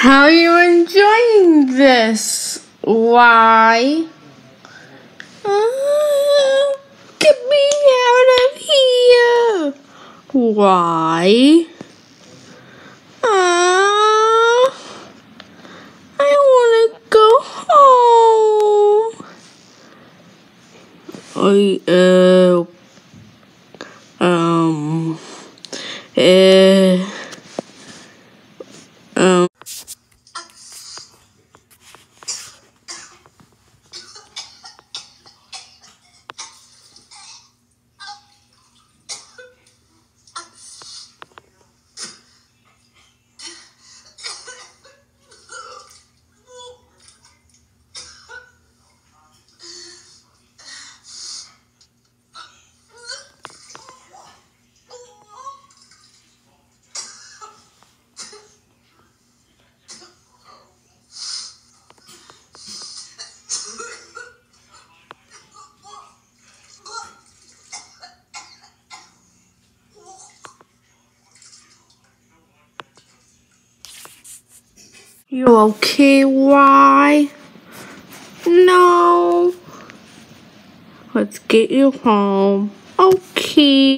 How are you enjoying this? Y? Uh, get me out of here! Why? Uh, I want to go home. I, uh, um, uh, um. You okay, Y? No. Let's get you home. Okay.